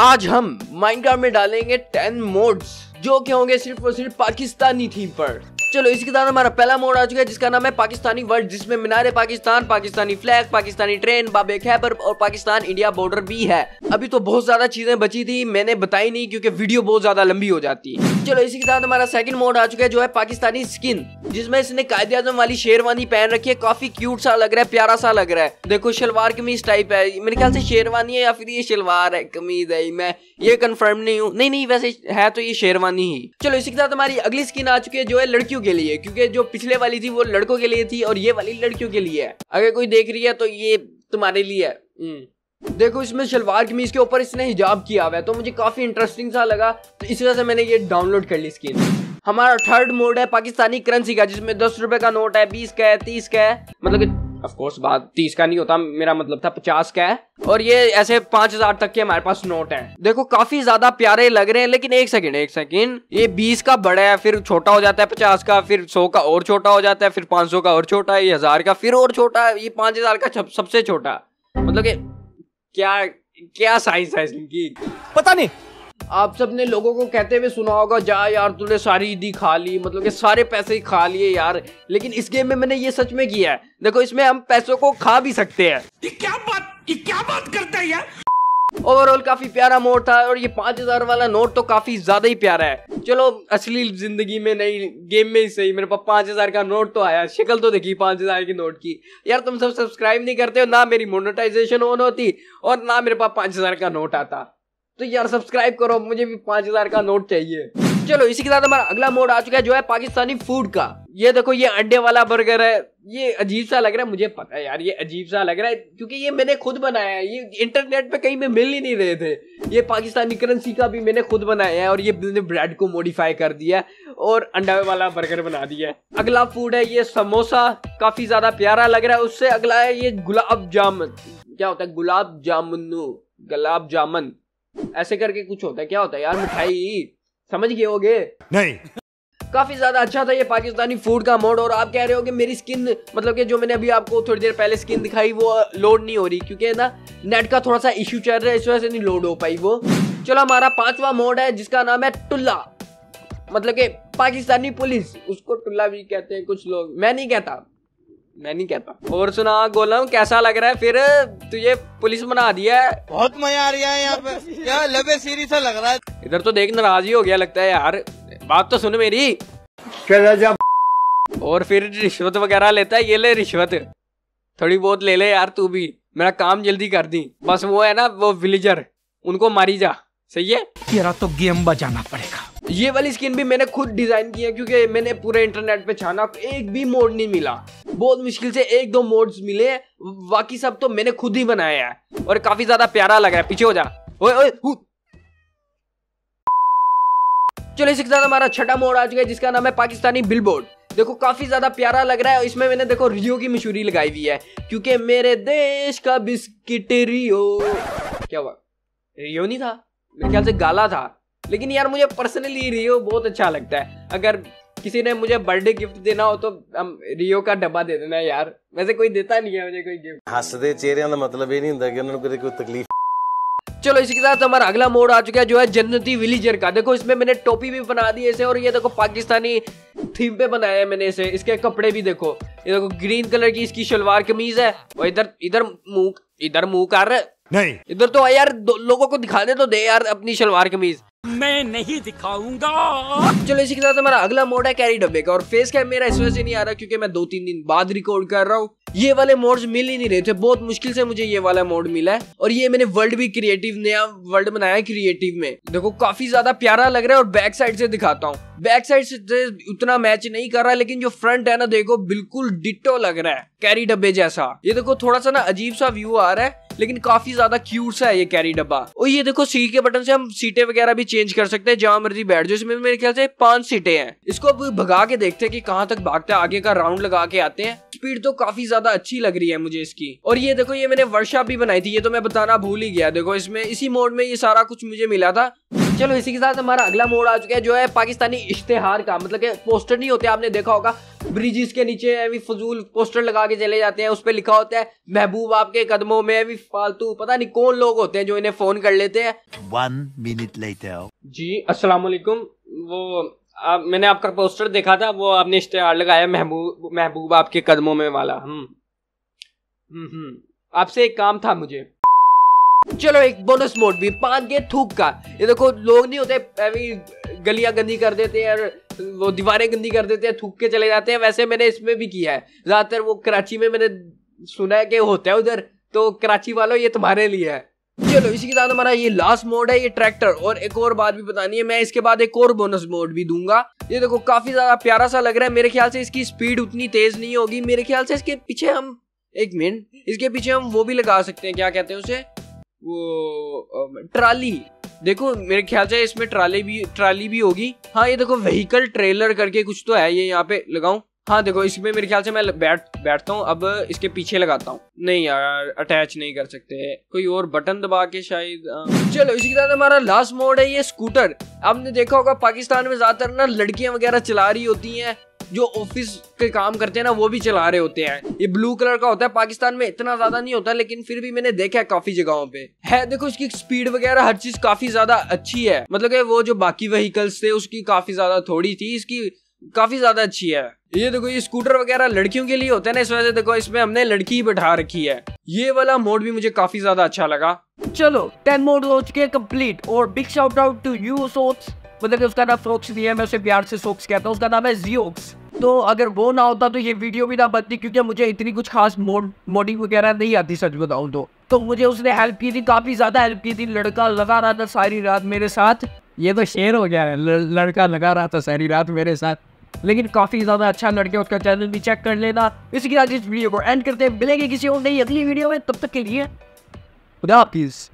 आज हम माइनक्राफ्ट में डालेंगे टेन मोड्स जो कि होंगे सिर्फ़ और सिर्फ़ पाकिस्तानी थीम पर। चलो, इसी के साथ हमारा पहला मोड आ चुका है, जिसका नाम है पाकिस्तानी वर्ल्ड, जिसमें मीनारे पाकिस्तान, पाकिस्तानी फ्लैग पाकिस्तानी ट्रेन बाबे खैबर और पाकिस्तान इंडिया बॉर्डर भी है। अभी तो बहुत ज़्यादा चीज़ें बची थी, मैंने बताई नहीं, क्योंकि वीडियो बहुत ज़्यादा लंबी हो जाती है। चलो, इसी के साथ हमारा सेकंड मोड आ चुका है, जो है पाकिस्तानी स्किन जिसमें इसने कायदे आज़म वाली शेरवानी पहन रखी है, काफ़ी क्यूट सा लग रहा है, प्यारा सा लग रहा है। देखो, शलवार कमीज टाइप है, मेरे ख्याल से शेरवानी है या फिर ये शलवार है, कमीज है, मैं ये कंफर्म नहीं हूँ। नहीं नहीं, वैसे है तो ये शेरवानी ही। चलो, इसी के साथ हमारी अगली स्किन आ चुकी है, जो है लड़कियों के लिए, क्योंकि जो पिछले वाली थी वो लड़कों के लिए थी और ये वाली लड़कियों के लिए है। अगर कोई देख रही है तो ये तुम्हारे लिए है। हम्म। देखो, इसमें शलवार कमीज के ऊपर इसने हिजाब किया हुआ है तो मुझे काफ़ी इंटरेस्टिंग सा लगा। तो इस वजह से मैंने ये डाउनलोड कर ली स्किन हमारा थर्ड मोड है, पाकिस्तानी करेंसी का, जिसमें दस रुपए का नोट है, बीस का है, तीस का है। मतलब ऑफ़ कोर्स बात तीस का नहीं होता, मेरा मतलब था पचास का है। और ये ऐसे पाँच हज़ार तक के हमारे पास नोट है। देखो, काफ़ी ज़्यादा प्यारे लग रहे हैं, लेकिन एक सेकंड एक सेकंड ये बीस का बड़ा है, फिर छोटा हो जाता है पचास का, फिर सौ का और छोटा हो जाता है, फिर पाँच सौ का और छोटा है, ये हज़ार का, फिर और छोटा है, ये पाँच हज़ार का सबसे छोटा। मतलब क्या क्या साइज़ है इनकी पता नहीं। आप सबने लोगों को कहते हुए सुना होगा जा यार तूने सारी ईदी खा ली मतलब कि सारे पैसे ही खा लिए यार लेकिन इस गेम में मैंने ये सच में किया है। देखो इसमें हम पैसों को खा भी सकते हैं। ये क्या बात ये क्या बात करते हैं यार? ओवरऑल काफ़ी प्यारा मोड था और ये पाँच हज़ार वाला नोट तो काफ़ी ज़्यादा ही प्यारा है। चलो असली ज़िंदगी में नहीं गेम में ही सही मेरे पास पाँच हज़ार का नोट तो आया शक्ल तो देखी पाँच हज़ार की नोट की। यार तुम सब सब्सक्राइब नहीं करते हो ना मेरी मोनेटाइजेशन ऑन होती और ना मेरे पास पाँच हज़ार का नोट आता। तो यार सब्सक्राइब करो, मुझे भी पाँच हज़ार का नोट चाहिए। चलो, इसी के साथ हमारा अगला मोड आ चुका है, जो है पाकिस्तानी फ़ूड का। ये देखो, ये अंडे वाला बर्गर है। ये अजीब सा लग रहा है, मुझे पता है यार, ये अजीब सा लग रहा है, क्योंकि ये मैंने खुद बनाया है। ये इंटरनेट पे कहीं में मिल ही नहीं रहे थे। ये पाकिस्तानी करेंसी का भी मैंने खुद बनाया है, और ये मैंने ब्रेड को मॉडिफाई कर दिया और अंडा वाला बर्गर बना दिया है। अगला फ़ूड है, ये समोसा। काफ़ी ज़्यादा प्यारा लग रहा है उससे। अगला है, ये गुलाब जामुन। क्या होता है? गुलाब जामुन। गुलाब जामुन। ऐसे करके कुछ होता है क्या होता है यार मिठाई? समझ गए होगे? नहीं। काफ़ी ज़्यादा अच्छा था ये पाकिस्तानी फ़ूड का मोड और आप कह रहे हो कि मेरी स्किन मतलब कि जो मैंने अभी आपको थोड़ी देर पहले स्किन दिखाई वो लोड नहीं हो रही क्योंकि ना नेट का थोड़ा सा इश्यू चल रहा है इस वजह से नहीं लोड हो पाई वो। चलो हमारा पांचवा मोड है जिसका नाम है टुल्ला। मतलब कि पाकिस्तानी पुलिस उसको टुल्ला भी कहते हैं कुछ लोग। मैं नहीं कहता मैं नहीं कहता। और सुना गोलम कैसा लग रहा है? फिर तुझे पुलिस बना दिया है। बहुत मज़ा आ रहा है यहाँ पे। क्या लबे सीरी सा लग रहा है? इधर तो देख नाराज़ ही हो गया लगता है यार। बात तो सुन मेरी। चला और फिर रिश्वत वगैरह लेता है ये ले रिश्वत। थोड़ी बहुत ले ले यार तू भी। मेरा काम जल्दी कर दी। बस वो है ना वो विलेजर उनको मारी जा। सही है? तेरा तो गेम बजाना पड़ेगा। ये वाली स्किन भी मैंने खुद डिज़ाइन की है क्योंकि मैंने पूरे इंटरनेट पे छाना एक भी मोड नहीं मिला। बहुत मुश्किल से एक दो मोड्स मिले, बाकी सब तो मैंने खुद ही बनाया है। और काफ़ी ज़्यादा प्यारा लग रहा है, पीछे हो जा। ओए ओए चलो इसके साथ हमारा छठा मोड आ चुका है, जिसका नाम है पाकिस्तानी बिलबोर्ड देखो, काफ़ी ज़्यादा प्यारा लग रहा है इसमें मैंने देखो रियो की मशहूरी लगाई हुई है, क्योंकि मेरे देश का बिस्किट रियो। क्या हुआ? रियो नहीं था? मेरे ख्याल से गाला था। लेकिन यार, मुझे पर्सनली रियो बहुत अच्छा लगता है। अगर किसी ने मुझे बर्थडे गिफ्ट देना हो तो हम रियो का डब्बा दे देना यार। वैसे कोई देता नहीं है मुझे कोई गिफ्ट। हँसते चेहरे का मतलब ये नहीं होता कि उन्होंने कोई तकलीफ़ चलो इसी के साथ हमारा अगला मोड आ चुका है जो है जन्नती विलीजर का। देखो इसमें मैंने टोपी भी बना दी इसे और ये देखो पाकिस्तानी थीम पे बनाया है मैंने इसे। इसके कपड़े भी देखो। ये देखो ग्रीन कलर की इसकी शलवार कमीज है। और इधर इधर मुँह इधर मुँह कर। रहा है नहीं। इधर तो यार लोगों को दिखा दे तो दे यार अपनी शलवार कमीज। मैं नहीं दिखाऊँगा। चलो इसी के साथ हमारा अगला मोड है कैरी डब्बे का और फेस कैम मेरा इस वजह से नहीं आ रहा क्योंकि मैं दो तीन दिन बाद रिकॉर्ड कर रहा हूँ। ये वाले मोड्स मिल ही नहीं रहे थे बहुत मुश्किल से मुझे ये वाला मोड मिला है। और ये मैंने वर्ल्ड भी क्रिएटिव नया वर्ल्ड बनाया है क्रिएटिव में। देखो काफ़ी ज़्यादा प्यारा लग रहा है और बैक साइड से दिखाता हूँ। बैक साइड से उतना मैच नहीं कर रहा लेकिन जो फ्रंट है ना देखो बिल्कुल डिटो लग रहा है कैरी डब्बे जैसा। ये देखो थोड़ा सा ना अजीब सा व्यू आ रहा है। लेकिन काफ़ी ज़्यादा क्यूट सा है ये कैरी डब्बा। और ये देखो सी के बटन से हम सीटें वगैरह भी चेंज कर सकते हैं, जहाँ मर्ज़ी बैठ जाओ। इसमें मेरे ख्याल से पाँच सीटें हैं। इसको अब भगा के देखते हैं कि कहाँ तक भागता है। आगे का राउंड लगा के आते हैं। स्पीड तो काफ़ी ज़्यादा अच्छी लग रही है मुझे इसकी। और ये देखो, ये मैंने वर्कशॉप भी बनाई थी। ये तो मैं बताना भूल ही गया। देखो, इसमें इसी मोड में ये सारा कुछ मुझे मिला था। चलो इसी के साथ हमारा अगला मोड आ चुका है जो है पाकिस्तानी इश्तेहार का। मतलब कि पोस्टर नहीं होते आपने देखा होगा। ब्रिजेस के नीचे अभी फजूल पोस्टर लगा के चले जाते हैं उस पर लिखा होता है महबूब आपके कदमों में अभी फालतू पता नहीं कौन लोग होते हैं जो इन्हें फ़ोन कर लेते हैं। One minute later. जी अस्सलाम वालेकुम वो आप मैंने आपका पोस्टर देखा था वो आपने इश्तेहार लगाया महबूब महबूब आपके कदमों में वाला। हम्म। हम्म हम्म। आपसे एक काम था मुझे। चलो एक बोनस मोड भी, पान के थूक का। ये देखो, लोग नहीं होते गलियाँ गंदी कर देते हैं वो दीवारें गंदी कर देते हैं, थूक के चले जाते हैं। वैसे मैंने इसमें भी किया है। ज़्यादातर वो कराची में मैंने सुना है कि होता है उधर तो कराची वालों ये तुम्हारे लिए है। चलो, इसी के साथ हमारा ये लास्ट मोड है, ये ट्रैक्टर और एक और बात भी बतानी है, मैं इसके बाद एक और बोनस मोड भी दूँगा। ये देखो, काफ़ी ज़्यादा प्यारा सा लग रहा है। मेरे ख्याल से इसकी स्पीड उतनी तेज नहीं होगी। मेरे ख्याल से इसके पीछे हम, एक मिनट इसके पीछे हम वो भी लगा सकते हैं, क्या कहते हैं उसे? वो ट्राली। देखो, मेरे ख्याल से इसमें ट्राली भी ट्राली भी होगी। हाँ ये देखो व्हीकल ट्रेलर करके कुछ तो है ये यहाँ पे लगाऊँ। हाँ देखो, इसमें मेरे ख्याल से मैं बैठ, बैठता हूँ। अब इसके पीछे लगाता हूँ। नहीं यार अटैच नहीं कर सकते। कोई और बटन दबा के शायद हाँ। चलो, इसी के साथ हमारा लास्ट मोड है ये स्कूटर आपने देखा होगा, पाकिस्तान में ज़्यादातर ना लड़कियाँ वगैरह चला रही होती हैं। जो ऑफ़िस के काम करते हैं ना, वो भी चला रहे होते हैं। ये ब्लू कलर का होता है, पाकिस्तान में इतना ज़्यादा नहीं होता, लेकिन फिर भी मैंने देखा है काफ़ी जगहों पे। है, देखो इसकी स्पीड वगैरह, हर चीज़ काफ़ी ज़्यादा अच्छी है। मतलब वो जो बाकी व्हीकल्स थे, उसकी काफ़ी ज़्यादा थोड़ी थी, इसकी काफ़ी ज़्यादा अच्छी है। ये देखो, ये स्कूटर वगैरह लड़कियों के लिए होता है ना, इस वजह से देखो, इसमें हमने लड़की ही बैठा रखी है। ये वाला मोड भी मुझे काफ़ी ज़्यादा अच्छा लगा। चलो टेन मोड हो चुके कंप्लीट और big shout out to you socks मतलब उसका नाम सोक्स नहीं है, मैं उसे प्यार से सोक्स कहता हूँ, उसका नाम है जियोक्स तो अगर वो ना होता तो ये वीडियो भी ना बनती, क्योंकि मुझे इतनी कुछ खास मोड मोडिंग वगैरह नहीं आती सच बताऊँ तो। तो मुझे उसने हेल्प की थी, काफ़ी ज़्यादा हेल्प की थी। लड़का लगा रहा था सारी रात मेरे साथ। ये तो शेर हो गया है लड़का लगा रहा था सारी रात मेरे साथ। लेकिन काफ़ी ज़्यादा अच्छा लड़के उसका चैनल भी चेक कर लेना। इसी के साथ इस वीडियो को एंड करते हैं। मिलेंगे किसी और नई अगली वीडियो में, तब तक के लिए, खुदा हाफिज़।